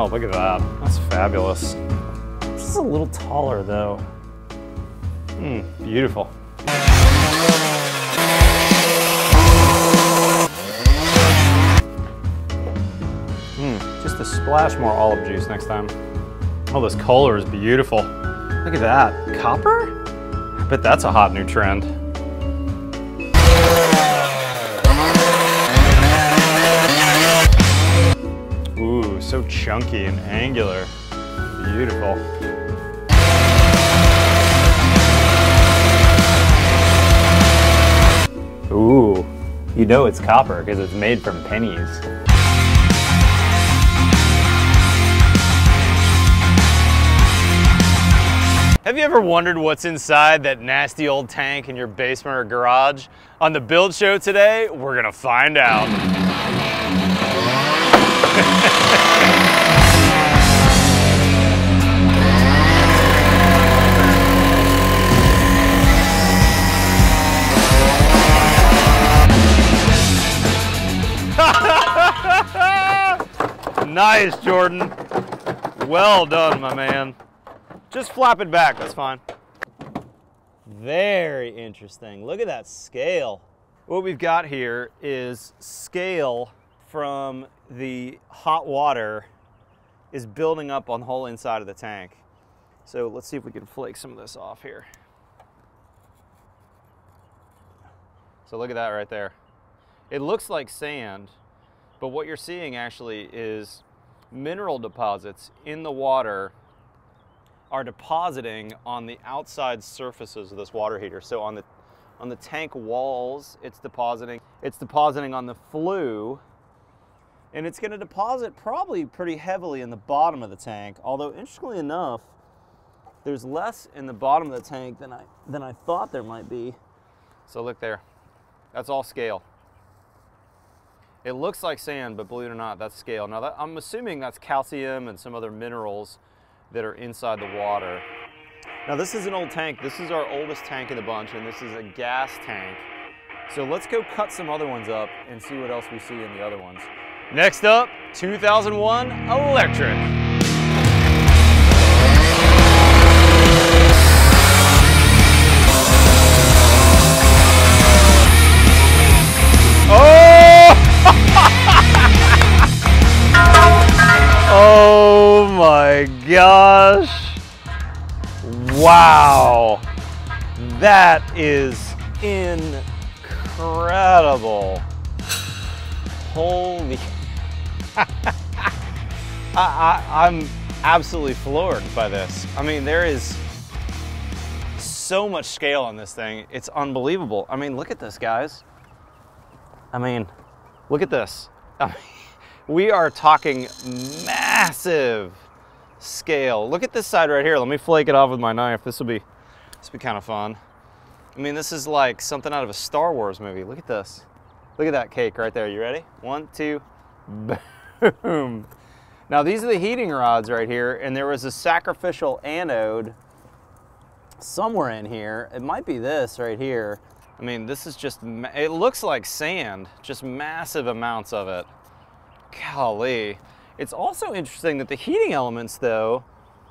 Oh, look at that. That's fabulous. Is a little taller though. Hmm, beautiful. Hmm, just a splash more olive juice next time. Oh, this color is beautiful. Look at that. Copper? I bet that's a hot new trend. So chunky and angular. Beautiful. Ooh, you know it's copper because it's made from pennies. Have you ever wondered what's inside that nasty old tank in your basement or garage? On the build show today, we're gonna find out. nice, Jordan. Well done, my man. Just flap it back, that's fine. Very interesting. Look at that scale. What we've got here is scale from the hot water is building up on the whole inside of the tank. So let's see if we can flake some of this off here. So look at that right there. It looks like sand, but what you're seeing actually is mineral deposits in the water are depositing on the outside surfaces of this water heater. So on the on the tank walls, it's depositing. It's depositing on the flue, and it's going to deposit probably pretty heavily in the bottom of the tank. Although interestingly enough, there's less in the bottom of the tank than I than I thought there might be. So look there. That's all scale. It looks like sand, but believe it or not, that's scale. Now that, I'm assuming that's calcium and some other minerals that are inside the water. Now this is an old tank. This is our oldest tank in the bunch, and this is a gas tank. So let's go cut some other ones up and see what else we see in the other ones. Next up, 2001 electric. Oh! oh my gosh. Wow. That is incredible. Holy. I, I'm absolutely floored by this. I mean, there is so much scale on this thing. It's unbelievable. I mean, look at this, guys. I mean, look at this. I mean, we are talking massive scale. Look at this side right here. Let me flake it off with my knife. This will be, this will be kind of fun. I mean, this is like something out of a Star Wars movie. Look at this. Look at that cake right there. You ready? One, two, boom. Now these are the heating rods right here, and there was a sacrificial anode somewhere in here. It might be this right here. I mean, this is just, it looks like sand, just massive amounts of it. Golly. It's also interesting that the heating elements though,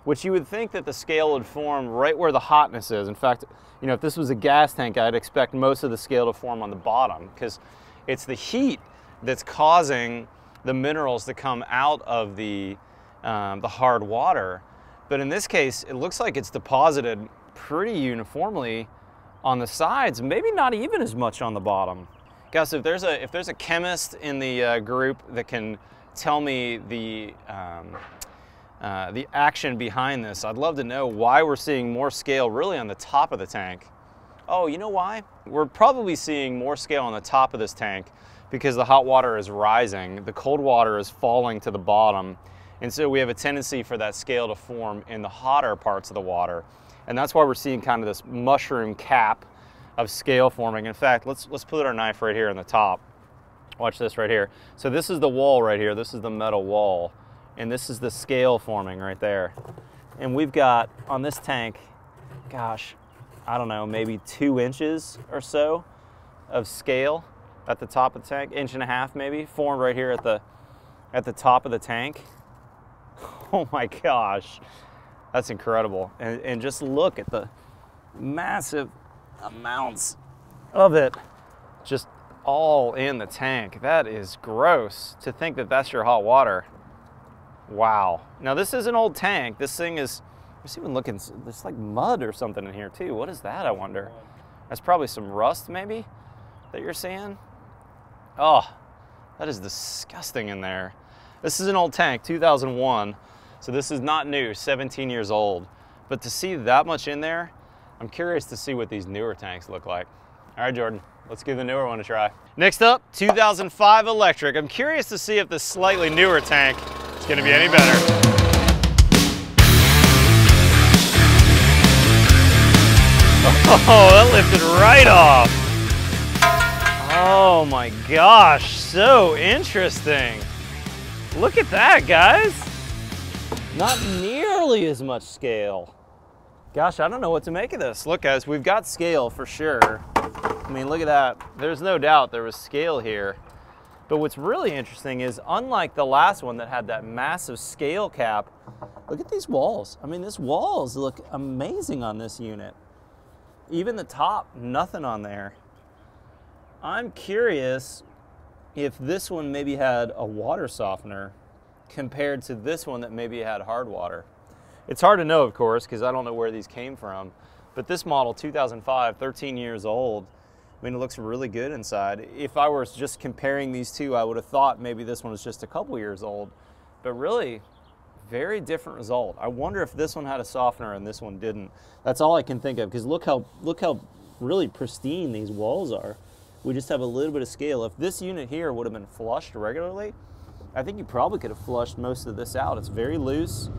which you would think that the scale would form right where the hotness is. In fact, you know, if this was a gas tank, I'd expect most of the scale to form on the bottom because it's the heat that's causing the minerals that come out of the, um, the hard water. But in this case, it looks like it's deposited pretty uniformly on the sides, maybe not even as much on the bottom. Guys, if there's a, if there's a chemist in the uh, group that can tell me the, um, uh, the action behind this, I'd love to know why we're seeing more scale really on the top of the tank. Oh, you know why? We're probably seeing more scale on the top of this tank because the hot water is rising, the cold water is falling to the bottom, and so we have a tendency for that scale to form in the hotter parts of the water. And that's why we're seeing kind of this mushroom cap of scale forming. In fact, let's, let's put our knife right here on the top. Watch this right here. So this is the wall right here. This is the metal wall. And this is the scale forming right there. And we've got on this tank, gosh, I don't know, maybe two inches or so of scale at the top of the tank, inch and a half maybe, formed right here at the, at the top of the tank. Oh my gosh. That's incredible. And, and just look at the massive amounts of it just all in the tank. That is gross to think that that's your hot water. Wow. Now this is an old tank. This thing is, it's even looking, there's like mud or something in here too. What is that, I wonder? That's probably some rust maybe that you're seeing. Oh, that is disgusting in there. This is an old tank, 2001. So this is not new, 17 years old. But to see that much in there, I'm curious to see what these newer tanks look like. All right, Jordan, let's give the newer one a try. Next up, 2005 electric. I'm curious to see if this slightly newer tank is gonna be any better. Oh, that lifted right off. Oh my gosh, so interesting. Look at that, guys. Not nearly as much scale. Gosh, I don't know what to make of this. Look, guys, we've got scale for sure. I mean, look at that. There's no doubt there was scale here. But what's really interesting is, unlike the last one that had that massive scale cap, look at these walls. I mean, these walls look amazing on this unit. Even the top, nothing on there. I'm curious if this one maybe had a water softener compared to this one that maybe had hard water. It's hard to know, of course, because I don't know where these came from. But this model, 2005, 13 years old, I mean, it looks really good inside. If I was just comparing these two, I would have thought maybe this one was just a couple years old. But really, very different result. I wonder if this one had a softener and this one didn't. That's all I can think of, because look how, look how really pristine these walls are. We just have a little bit of scale. If this unit here would have been flushed regularly, I think you probably could have flushed most of this out. It's very loose.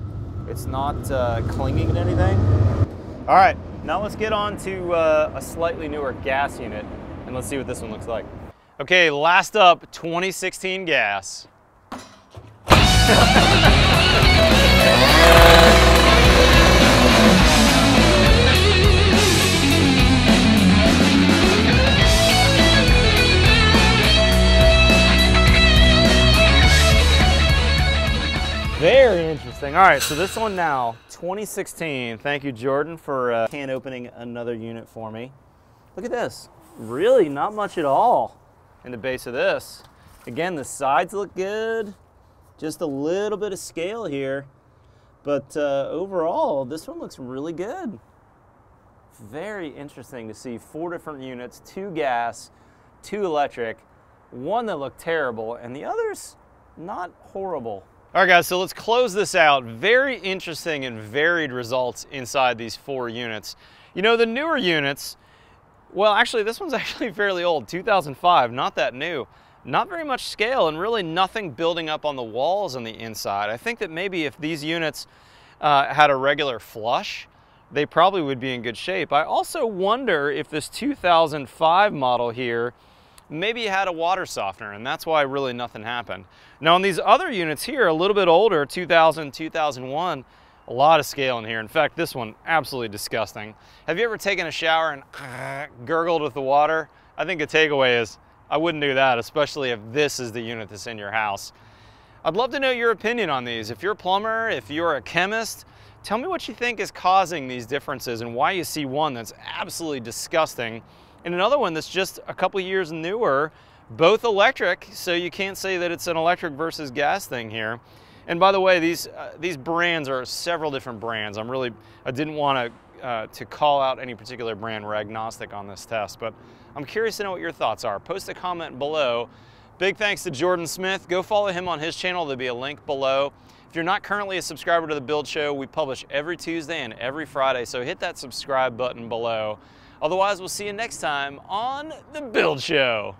It's not uh, clinging to anything. All right, now let's get on to uh, a slightly newer gas unit and let's see what this one looks like. Okay, last up, 2016 gas. All right, so this one now, 2016. Thank you, Jordan, for uh, can opening another unit for me. Look at this. Really not much at all in the base of this. Again, the sides look good. Just a little bit of scale here. But uh, overall, this one looks really good. Very interesting to see four different units, two gas, two electric, one that looked terrible, and the others not horrible. All right, guys, so let's close this out. Very interesting and varied results inside these four units. You know, the newer units, well, actually, this one's actually fairly old, 2005, not that new. Not very much scale and really nothing building up on the walls on the inside. I think that maybe if these units uh, had a regular flush, they probably would be in good shape. I also wonder if this 2005 model here maybe you had a water softener and that's why really nothing happened. Now on these other units here, a little bit older, 2000, 2001, a lot of scale in here. In fact, this one, absolutely disgusting. Have you ever taken a shower and gurgled with the water? I think a takeaway is, I wouldn't do that, especially if this is the unit that's in your house. I'd love to know your opinion on these. If you're a plumber, if you're a chemist, tell me what you think is causing these differences and why you see one that's absolutely disgusting and another one that's just a couple years newer, both electric, so you can't say that it's an electric versus gas thing here. And by the way, these uh, these brands are several different brands. I'm really I didn't want to uh, to call out any particular brand. We're agnostic on this test, but I'm curious to know what your thoughts are. Post a comment below. Big thanks to Jordan Smith. Go follow him on his channel. There'll be a link below. If you're not currently a subscriber to The Build Show, we publish every Tuesday and every Friday, so hit that subscribe button below. Otherwise, we'll see you next time on The Build Show.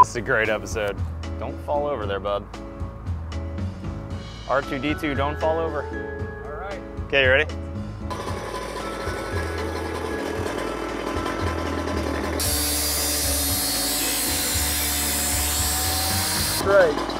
This is a great episode. Don't fall over there, bud. R2-D2, don't fall over. All right. Okay, you ready? Great.